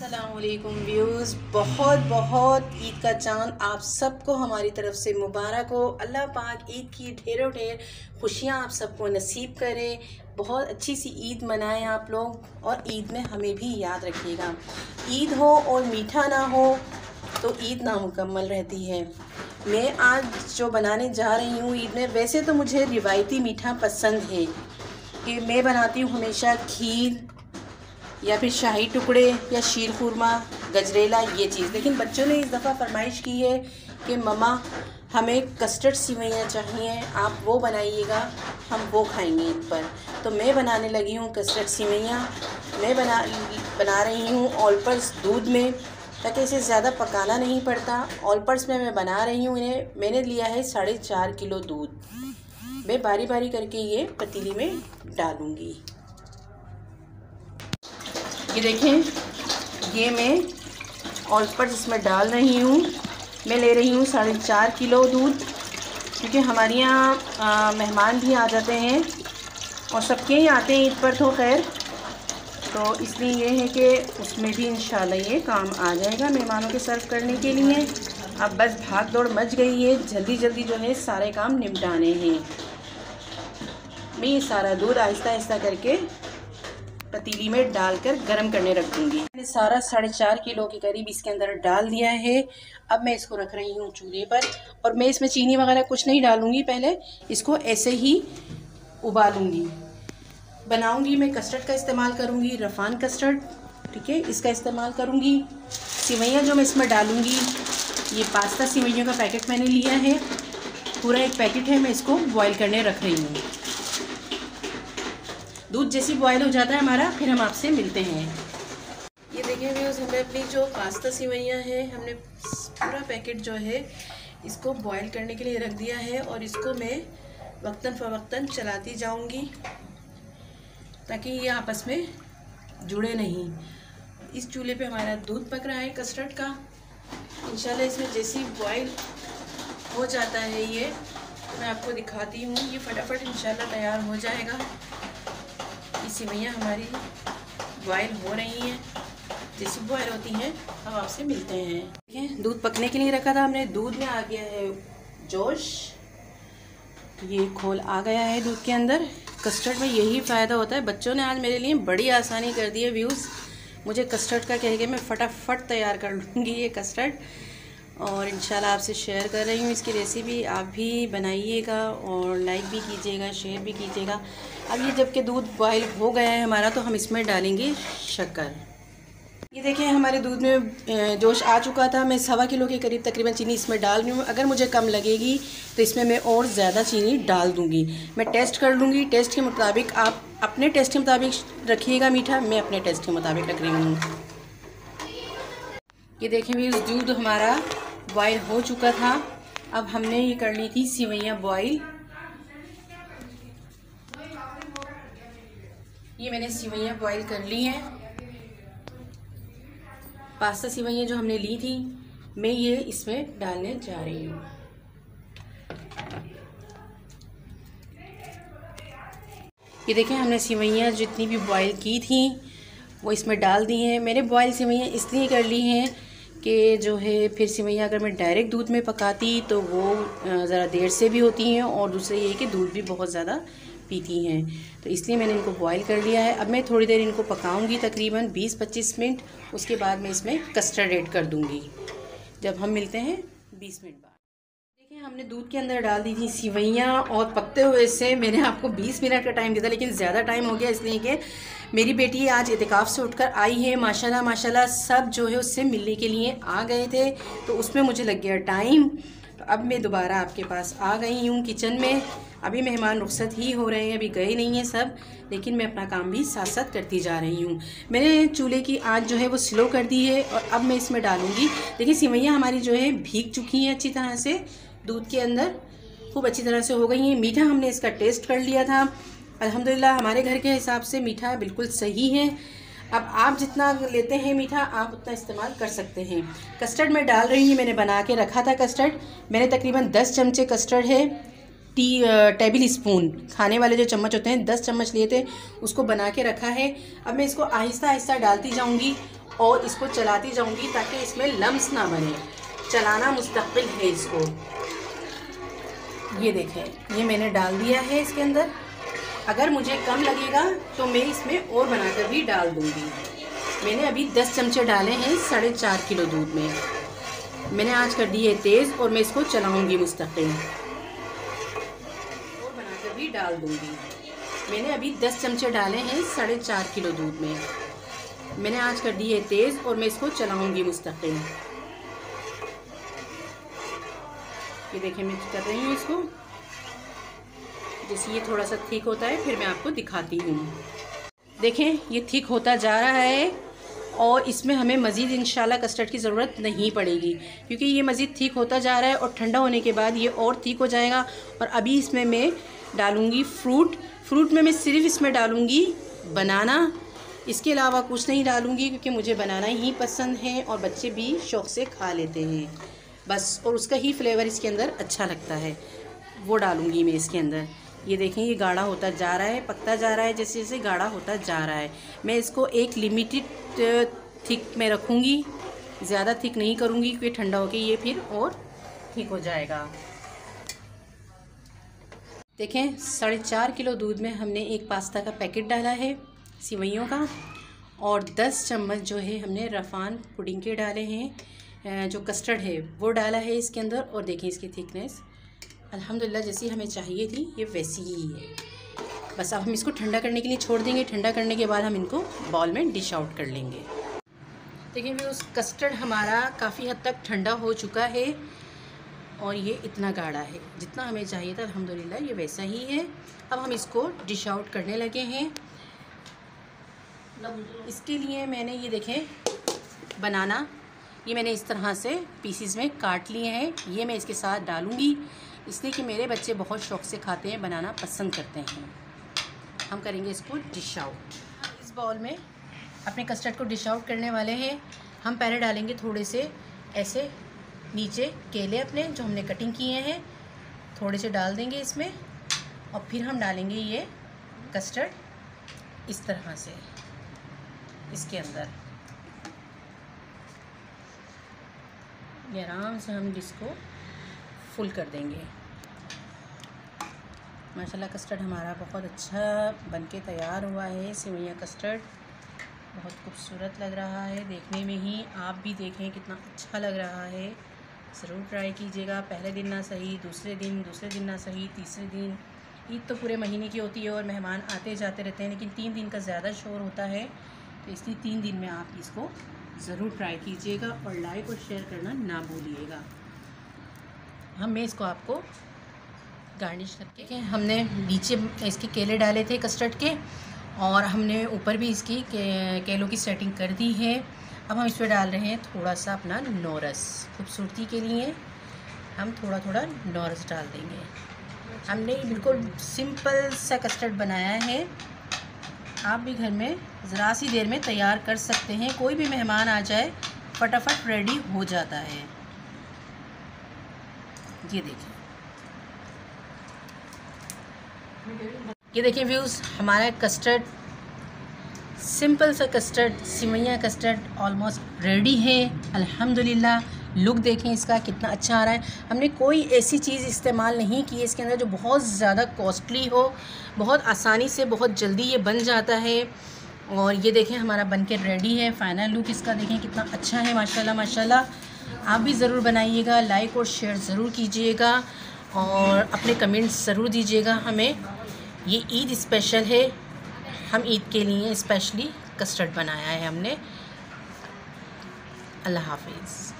असलकुम व्यूज़ बहुत बहुत ईद का चाँद आप सबको हमारी तरफ़ से मुबारक हो। अल्लाह पाक ईद की ढेरों ढेर खुशियाँ आप सबको नसीब करे। बहुत अच्छी सी ईद मनाएँ आप लोग और ईद में हमें भी याद रखिएगा। ईद हो और मीठा ना हो तो ईद नामुकम्मल रहती है। मैं आज जो बनाने जा रही हूँ ईद में, वैसे तो मुझे रिवायती मीठा पसंद है कि मैं बनाती हूँ हमेशा खीर या फिर शाही टुकड़े या शीर खुरमा, गजरेला, ये चीज़। लेकिन बच्चों ने इस दफ़ा फरमाइश की है कि ममा हमें कस्टर्ड सिवैयाँ चाहिए, आप वो बनाइएगा, हम वो खाएँगे ईद पर। तो मैं बनाने लगी हूँ कस्टर्ड सिवैयाँ। मैं बना बना रही हूँ ऑलपर्स दूध में, ताकि इसे ज़्यादा पकाना नहीं पड़ता। ऑलपर्स में मैं बना रही हूँ इन्हें। मैंने लिया है साढ़े चार किलो दूध। मैं बारी बारी करके ये पतीली में डालूँगी। ये देखें, ये मैं पर इसमें डाल रही हूँ, मैं ले रही हूँ साढ़े चार किलो दूध, क्योंकि हमारे यहाँ मेहमान भी आ जाते हैं और सबके ही आते हैं ईद पर तो खैर। तो इसलिए ये है कि उसमें भी इन ये काम आ जाएगा मेहमानों के सर्व करने के लिए। अब बस भाग दौड़ मच गई है जल्दी जल्दी जो है सारे काम निपटाने हैं। मैं ये सारा दूध आहिस्ता आहिस्ता करके पतीली में डालकर गर्म करने रख दूँगी। मैंने सारा साढ़े चार किलो के करीब इसके अंदर डाल दिया है। अब मैं इसको रख रही हूँ चूल्हे पर और मैं इसमें चीनी वगैरह कुछ नहीं डालूँगी पहले, इसको ऐसे ही उबालूँगी। बनाऊँगी मैं कस्टर्ड का इस्तेमाल करूँगी, रफ़ान कस्टर्ड, ठीक है? इसका इस्तेमाल करूँगी। सिवैयाँ जो मैं इसमें डालूँगी, ये पास्ता सिवैयों का पैकेट मैंने लिया है। पूरा एक पैकेट है, मैं इसको बॉईल करने रख रही हूँ। दूध जैसी बॉयल हो जाता है हमारा, फिर हम आपसे मिलते हैं। ये देखिए व्यूज़ हमने अपनी जो पास्ता सिवैयाँ हैं, हमने पूरा पैकेट जो है, इसको बॉयल करने के लिए रख दिया है और इसको मैं वक्ता फ़वक्ता चलाती जाऊँगी, ताकि ये आपस में जुड़े नहीं। इस चूल्हे पे हमारा दूध पक रहा है कस्टर्ड का। इंशाल्लाह इसमें जैसी बॉयल हो जाता है ये, मैं आपको दिखाती हूँ। ये फटाफट इंशाल्लाह तैयार हो जाएगा। सिवैयाँ हमारी बॉयल हो रही हैं। जैसे बॉयल होती हैं, अब आपसे मिलते हैं। ठीक है? दूध पकने के लिए रखा था हमने। दूध में आ गया है जोश। ये खोल आ गया है दूध के अंदर। कस्टर्ड में यही फ़ायदा होता है। बच्चों ने आज मेरे लिए बड़ी आसानी कर दी है व्यूज़ मुझे कस्टर्ड का कह के मैं फटाफट तैयार कर लूँगी ये कस्टर्ड और इंशाल्लाह आपसे शेयर कर रही हूँ इसकी रेसिपी आप भी बनाइएगा और लाइक भी कीजिएगा शेयर भी कीजिएगा। अब ये जबकि दूध बॉयल हो गया है हमारा तो हम इसमें डालेंगे शक्कर। ये देखें, हमारे दूध में जोश आ चुका था। मैं सवा किलो के करीब तकरीबन चीनी इसमें डाल रही हूँ। अगर मुझे कम लगेगी तो इसमें मैं और ज़्यादा चीनी डाल दूँगी। मैं टेस्ट कर लूँगी। टेस्ट के मुताबिक आप अपने टेस्ट के मुताबिक रखिएगा मीठा। मैं अपने टेस्ट के मुताबिक रख रही हूँ। ये देखें भी दूध हमारा बॉयल हो चुका था। अब हमने ये कर ली थी सिवैयाँ बॉयल ये मैंने सिवैयाँ बॉईल कर ली हैं। पास्ता सिवैयाँ जो हमने ली थी, मैं ये इसमें डालने जा रही हूँ। ये देखें, हमने सिवैयाँ जितनी भी बॉईल की थी, वो इसमें डाल दी हैं। मैंने बॉयल सिवैयाँ इसलिए कर ली हैं कि जो है, फिर सिवैयाँ अगर मैं डायरेक्ट दूध में पकाती तो वो ज़रा देर से भी होती हैं और दूसरा ये कि दूध भी बहुत ज़्यादा पीती हैं। तो इसलिए मैंने इनको बॉईल कर लिया है। अब मैं थोड़ी देर इनको पकाऊँगी तकरीबन 20-25 मिनट। उसके बाद मैं इसमें कस्टर्ड ऐड कर दूँगी। जब हम मिलते हैं 20 मिनट बाद। देखिए, हमने दूध के अंदर डाल दी थी सिवैयाँ और पकते हुए से मैंने आपको 20 मिनट का टाइम दिया था, लेकिन ज़्यादा टाइम हो गया इसलिए कि मेरी बेटी आज एहतिकाफ़ से उठकर आई है। माशाल्लाह माशाल्लाह, सब जो है उससे मिलने के लिए आ गए थे। तो उसमें मुझे लग गया टाइम तो अब मैं दोबारा आपके पास आ गई हूँ किचन में। अभी मेहमान रुख्सत ही हो रहे हैं, अभी गए नहीं हैं सब, लेकिन मैं अपना काम भी साथ साथ करती जा रही हूँ। मैंने चूल्हे की आँच जो है वो स्लो कर दी है और अब मैं इसमें डालूँगी। देखिए, सिवैयाँ हमारी जो है भीग चुकी हैं अच्छी तरह से। दूध के अंदर खूब अच्छी तरह से हो गई हैं। मीठा हमने इसका टेस्ट कर लिया था। अल्हम्दुलिल्लाह, हमारे घर के हिसाब से मीठा बिल्कुल सही है। अब आप जितना लेते हैं मीठा, आप उतना इस्तेमाल कर सकते हैं। कस्टर्ड मैं डाल रही हूँ, मैंने बना के रखा था कस्टर्ड। मैंने तकरीबन 10 चमचे कस्टर्ड है, टी टेबल स्पून। खाने वाले जो चम्मच होते हैं 10 चम्मच लिए थे, उसको बना के रखा है। अब मैं इसको आहिस्ता आहिस्ता डालती जाऊँगी और इसको चलाती जाऊँगी ताकि इसमें लम्स ना बने। चलाना मुस्तकिल है इसको। ये देखें, ये मैंने डाल दिया है इसके अंदर। अगर मुझे कम लगेगा तो मैं इसमें और बनाकर भी डाल दूँगी। मैंने अभी दस चमचे डाले हैं साढ़े चार किलो दूध में। मैंने आज कर दी है तेज़ और मैं इसको चलाऊँगी मुस्तकिल। और बनाकर भी डाल दूँगी। मैंने अभी दस चमचे डाले हैं साढ़े चार किलो दूध में। मैंने आज कर दी है तेज़ और मैं इसको चलाऊँगी मुस्तकिल। ये देखें मैं कर रही हूँ इसको। जैसे ये थोड़ा सा ठीक होता है, फिर मैं आपको दिखाती हूँ। देखें, ये ठीक होता जा रहा है और इसमें हमें मज़ीद इंशाल्लाह कस्टर्ड की ज़रूरत नहीं पड़ेगी, क्योंकि ये मज़ीद ठीक होता जा रहा है और ठंडा होने के बाद ये और ठीक हो जाएगा। और अभी इसमें मैं डालूँगी फ्रूट। फ्रूट में मैं सिर्फ़ इसमें डालूँगी बनाना। इसके अलावा कुछ नहीं डालूँगी, क्योंकि मुझे बनाना ही पसंद है और बच्चे भी शौक़ से खा लेते हैं। बस, और उसका ही फ्लेवर इसके अंदर अच्छा लगता है। वो डालूँगी मैं इसके अंदर। ये देखें, ये गाढ़ा होता जा रहा है, पकता जा रहा है, जैसे जैसे गाढ़ा होता जा रहा है। मैं इसको एक लिमिटेड थिक में रखूँगी, ज़्यादा थिक नहीं करूँगी, क्योंकि ठंडा होकर ये फिर और ठीक हो जाएगा। देखें, साढ़े चार किलो दूध में हमने एक पास्ता का पैकेट डाला है सिवैयों का, और दस चम्मच जो है हमने रफ़ान पुडिंग के डाले हैं जो कस्टर्ड है, वो डाला है इसके अंदर, और देखें इसकी थिकनेस अल्हम्दुलिल्लाह, जैसी हमें चाहिए थी, ये वैसी ही है। बस अब हम इसको ठंडा करने के लिए छोड़ देंगे। ठंडा करने के बाद हम इनको बॉल में डिश आउट कर लेंगे। देखिए उस कस्टर्ड हमारा काफ़ी हद तक ठंडा हो चुका है और ये इतना गाढ़ा है। जितना हमें चाहिए था, अल्हम्दुलिल्लाह, ये वैसा ही है। अब हम इसको डिश आउट करने लगे हैं। इसके लिए मैंने ये देखें, बनाना। ये मैंने इस तरह से पीसीज में काट लिए हैं। ये मैं इसके साथ डालूँगी। इसलिए कि मेरे बच्चे बहुत शौक से खाते हैं, बनाना पसंद करते हैं। हम करेंगे इसको डिश आउट इस बाउल में अपने कस्टर्ड को डिश आउट करने वाले हैं। हम पहले डालेंगे थोड़े से ऐसे नीचे केले अपने, जो हमने कटिंग किए हैं। थोड़े से डाल देंगे इसमें और फिर हम डालेंगे ये कस्टर्ड इस तरह से, इसके अंदर। आराम से हम इसको फुल कर देंगे। माशाल्लाह कस्टर्ड हमारा बहुत अच्छा बन के तैयार हुआ है सिवैया कस्टर्ड। बहुत खूबसूरत लग रहा है, देखने में ही आप भी देखें कितना अच्छा लग रहा है। ज़रूर ट्राई कीजिएगा, पहले दिन ना सही, दूसरे दिन दूसरे दिन ना सही, तीसरे दिन। ईद तो पूरे महीने की होती है और मेहमान आते जाते रहते हैं, लेकिन तीन दिन का ज़्यादा शोर होता है तो इसलिए तीन दिन में आप इसको ज़रूर ट्राई कीजिएगा और लाइक और शेयर करना ना भूलिएगा। हम मैं इसको आपको गार्निश करके हमने नीचे इसके केले डाले थे कस्टर्ड के और हमने ऊपर भी इसकी के, केलों की सेटिंग कर दी है। अब हम इस पर डाल रहे हैं थोड़ा सा अपना नोरस खूबसूरती के लिए। हम थोड़ा थोड़ा नोरस डाल देंगे। हमने बिल्कुल सिंपल सा कस्टर्ड बनाया है। आप भी घर में ज़रा सी देर में तैयार कर सकते हैं। कोई भी मेहमान आ जाए फटाफट रेडी हो जाता है। ये देखिए। ये देखिए व्यूज़ हमारा कस्टर्ड सिंपल सा कस्टर्ड सिवैया कस्टर्ड ऑलमोस्ट रेडी है। अल्हम्दुलिल्लाह लुक देखें इसका कितना अच्छा आ रहा है। हमने कोई ऐसी चीज़ इस्तेमाल नहीं की है इसके अंदर जो बहुत ज़्यादा कॉस्टली हो। बहुत आसानी से, बहुत जल्दी ये बन जाता है। और ये देखें, हमारा बन के रेडी है। फाइनल लुक इसका देखें, कितना अच्छा है, माशाल्लाह माशाल्लाह। आप भी ज़रूर बनाइएगा लाइक और शेयर ज़रूर कीजिएगा और अपने कमेंट्स ज़रूर दीजिएगा हमें। ये ईद स्पेशल है। हम ईद के लिए स्पेशली कस्टर्ड बनाया है हमने। अल्लाह हाफिज़।